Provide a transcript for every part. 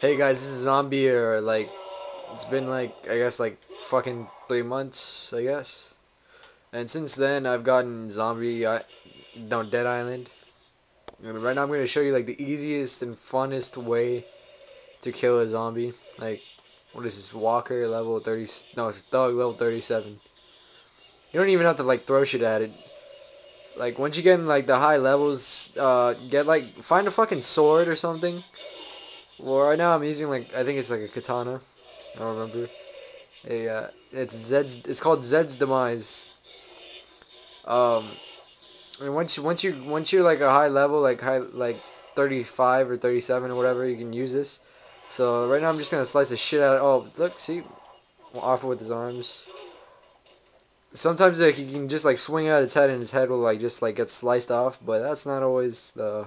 Hey guys, this is Zombie Era like it's been like I guess like fucking three months, I guess. And since then I've gotten Zombie I no Dead Island. And right now I'm gonna show you like the easiest and funnest way to kill a zombie. Like what is this Walker level thirty no it's Thug level thirty seven. You don't even have to like throw shit at it. Like once you get in like the high levels, uh get like find a fucking sword or something well, right now I'm using like I think it's like a katana. I don't remember. A uh, it's Zed's. It's called Zed's demise. Um, and once you once you once you're like a high level, like high like thirty five or thirty seven or whatever, you can use this. So right now I'm just gonna slice the shit out. Of, oh, look, see, off with his arms. Sometimes like you can just like swing out his head and his head will like just like get sliced off, but that's not always the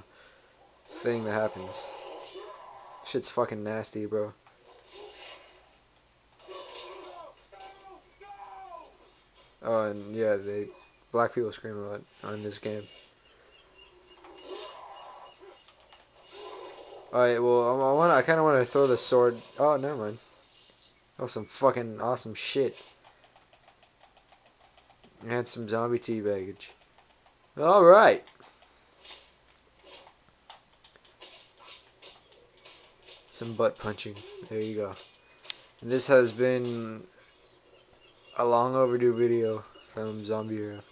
thing that happens. Shit's fucking nasty, bro. Oh, and yeah, they black people scream a lot on this game. Alright, well, I, want I kind of want to throw the sword. Oh, never mind. That was some fucking awesome shit. And some zombie tea baggage. Alright. Some butt punching. There you go. And this has been a long overdue video from Zombie Era.